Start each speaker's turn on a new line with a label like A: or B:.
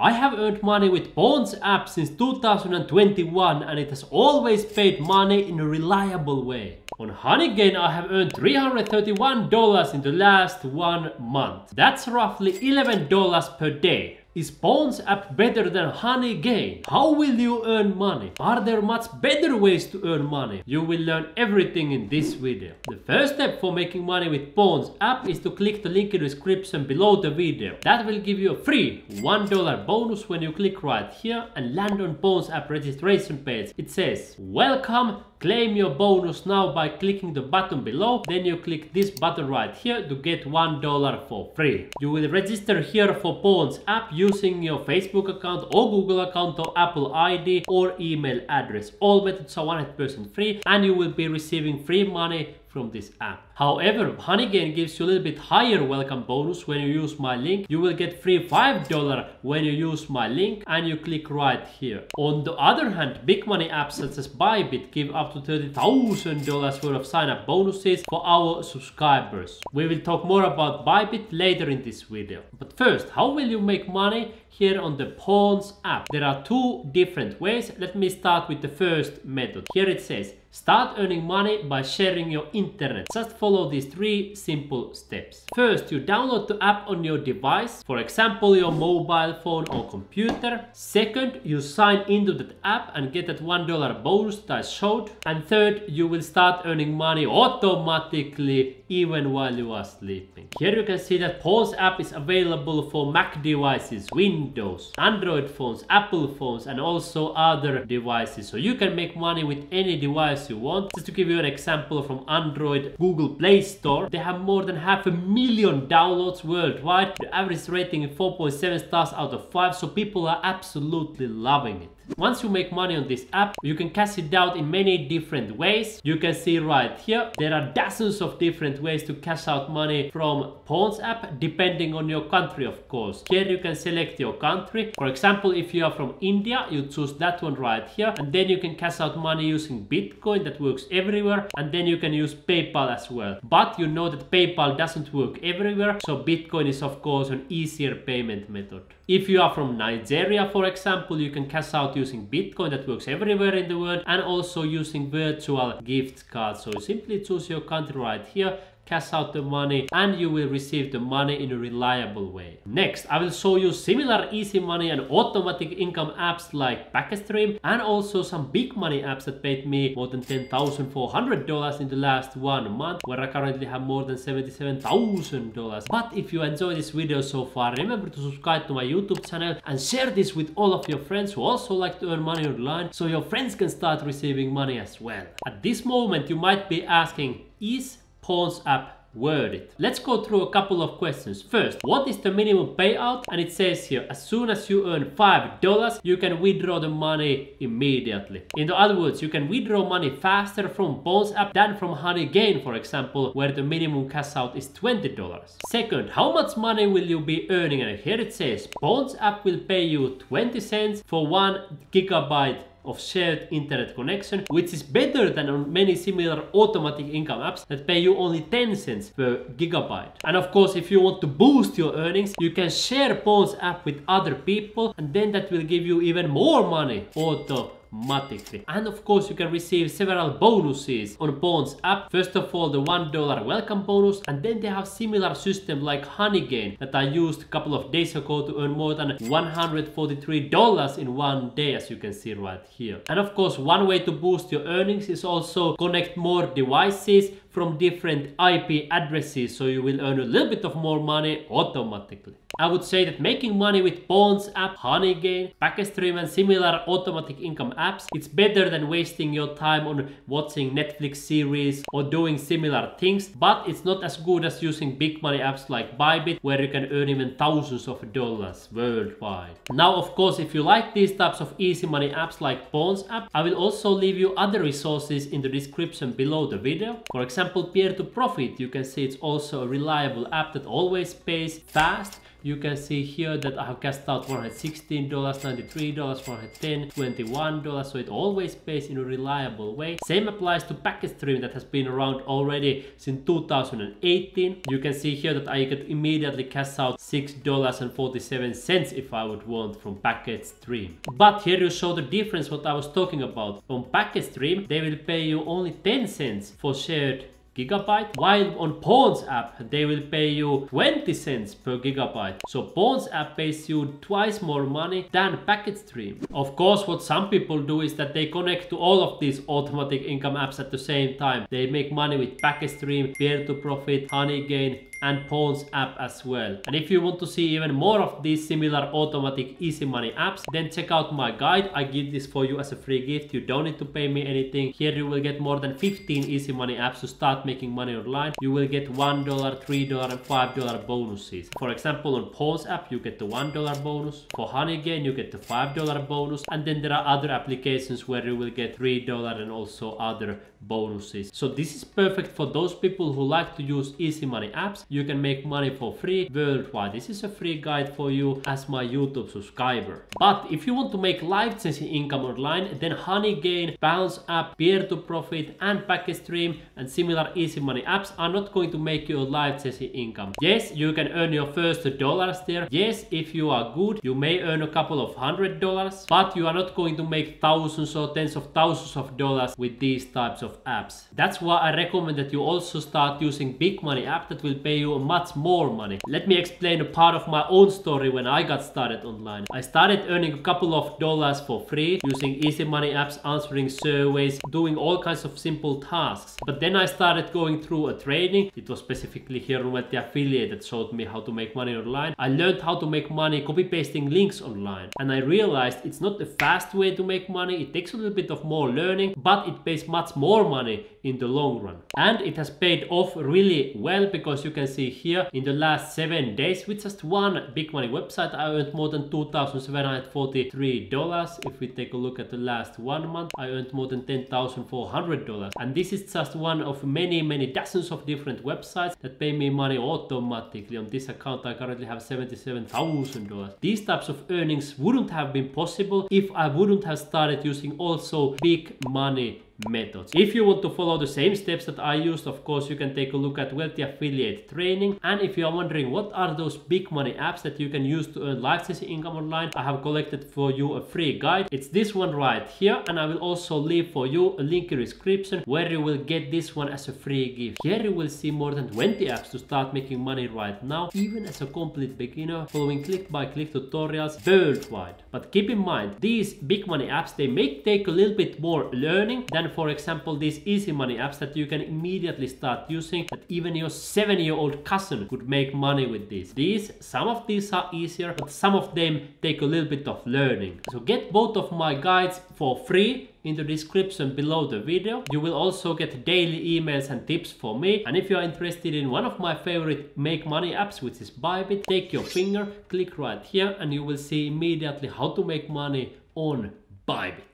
A: I have earned money with Pawns app since 2021 and it has always paid money in a reliable way. On Honeygain I have earned $331 in the last one month. That's roughly $11 per day. Is Pawns app better than Honey Honeygain? How will you earn money? Are there much better ways to earn money? You will learn everything in this video. The first step for making money with Pawns app is to click the link in the description below the video. That will give you a free $1 bonus when you click right here and land on Pawns app registration page. It says, welcome Claim your bonus now by clicking the button below. Then you click this button right here to get $1 for free. You will register here for Pawns app using your Facebook account or Google account or Apple ID or email address. All methods are 100% free and you will be receiving free money from this app. However, Honeygain gives you a little bit higher welcome bonus when you use my link. You will get free $5 when you use my link and you click right here. On the other hand, big money apps such as Bybit give up to $30,000 worth of sign up bonuses for our subscribers. We will talk more about Bybit later in this video. But first, how will you make money here on the Pawns app? There are two different ways. Let me start with the first method. Here it says Start earning money by sharing your internet. Just follow these three simple steps. First, you download the app on your device, for example, your mobile phone or computer. Second, you sign into that app and get that $1 bonus that I showed. And third, you will start earning money automatically even while you are sleeping. Here you can see that Pawns app is available for Mac devices, Windows, Android phones, Apple phones, and also other devices. So you can make money with any device you want. Just to give you an example from Android Google Play Store, they have more than half a million downloads worldwide. The average rating is 4.7 stars out of 5, so people are absolutely loving it. Once you make money on this app, you can cash it out in many different ways. You can see right here, there are dozens of different ways to cash out money from Pawns app, depending on your country, of course. Here you can select your country. For example, if you are from India, you choose that one right here, and then you can cash out money using Bitcoin that works everywhere, and then you can use PayPal as well. But you know that PayPal doesn't work everywhere, so Bitcoin is of course an easier payment method. If you are from Nigeria, for example, you can cash out using Bitcoin that works everywhere in the world and also using virtual gift cards. So simply choose your country right here cash out the money and you will receive the money in a reliable way. Next, I will show you similar easy money and automatic income apps like PacketStream and also some big money apps that paid me more than $10,400 in the last one month where I currently have more than $77,000. But if you enjoy this video so far, remember to subscribe to my YouTube channel and share this with all of your friends who also like to earn money online so your friends can start receiving money as well. At this moment, you might be asking, is Pawns app worded. Let's go through a couple of questions. First, what is the minimum payout? And it says here, as soon as you earn $5, you can withdraw the money immediately. In other words, you can withdraw money faster from Pawns app than from Honeygain, for example, where the minimum cash out is $20. Second, how much money will you be earning? And here it says, Pawns app will pay you 20 cents for one gigabyte of shared internet connection, which is better than on many similar automatic income apps that pay you only 10 cents per gigabyte. And of course, if you want to boost your earnings, you can share Pawns app with other people and then that will give you even more money auto automatically. And of course you can receive several bonuses on Pawns app. First of all the $1 welcome bonus and then they have similar system like Honeygain that I used a couple of days ago to earn more than $143 in one day as you can see right here. And of course one way to boost your earnings is also connect more devices from different IP addresses so you will earn a little bit of more money automatically. I would say that making money with Pawns app, Honeygain, PacketStream and similar automatic income apps, it's better than wasting your time on watching Netflix series or doing similar things, but it's not as good as using big money apps like Bybit where you can earn even thousands of dollars worldwide. Now of course if you like these types of easy money apps like Pawns app, I will also leave you other resources in the description below the video. For example, Peer to Profit, you can see it's also a reliable app that always pays fast you can see here that I have cashed out $116, $93, $110, $21, so it always pays in a reliable way. Same applies to packet stream that has been around already since 2018. You can see here that I could immediately cash out $6.47 if I would want from packet stream. But here you show the difference what I was talking about. On packet stream, they will pay you only 10 cents for shared gigabyte while on Pawns app they will pay you 20 cents per gigabyte. So Pawns app pays you twice more money than packet stream. Of course what some people do is that they connect to all of these automatic income apps at the same time. They make money with packet stream peer to profit honeygain and Pawns app as well. And if you want to see even more of these similar automatic easy money apps, then check out my guide. I give this for you as a free gift. You don't need to pay me anything. Here you will get more than 15 easy money apps to start making money online. You will get $1, $3 and $5 bonuses. For example, on Pawns app, you get the $1 bonus. For Honeygain, you get the $5 bonus. And then there are other applications where you will get $3 and also other bonuses. So this is perfect for those people who like to use easy money apps. You can make money for free worldwide. This is a free guide for you as my YouTube subscriber. But if you want to make life-changing income online, then Honeygain, Pawns app, Peer to Profit and Packet Stream and similar easy money apps are not going to make you a life-changing income. Yes, you can earn your first dollars there. Yes, if you are good, you may earn a couple of hundred dollars, but you are not going to make thousands or tens of thousands of dollars with these types of apps. That's why I recommend that you also start using big money app that will pay you much more money. Let me explain a part of my own story when I got started online. I started earning a couple of dollars for free using easy money apps, answering surveys, doing all kinds of simple tasks. But then I started going through a training. It was specifically here on Wealthy Affiliate that showed me how to make money online. I learned how to make money copy pasting links online. And I realized it's not a fast way to make money. It takes a little bit of more learning, but it pays much more more money in the long run. And it has paid off really well because you can see here in the last seven days with just one big money website I earned more than $2,743. If we take a look at the last one month I earned more than $10,400 and this is just one of many many dozens of different websites that pay me money automatically. On this account I currently have $77,000. These types of earnings wouldn't have been possible if I wouldn't have started using also big money methods. If you want to follow the same steps that I used, of course, you can take a look at Wealthy Affiliate Training. And if you are wondering what are those big money apps that you can use to earn life-changing income online, I have collected for you a free guide. It's this one right here. And I will also leave for you a link in the description where you will get this one as a free gift. Here you will see more than 20 apps to start making money right now, even as a complete beginner, following click-by-click -click tutorials worldwide. But keep in mind, these big money apps, they may take a little bit more learning than for example these easy money apps that you can immediately start using that even your seven year old cousin could make money with these. These, some of these are easier, but some of them take a little bit of learning. So get both of my guides for free in the description below the video. You will also get daily emails and tips for me. And if you are interested in one of my favorite make money apps, which is Bybit, take your finger, click right here, and you will see immediately how to make money on Bybit.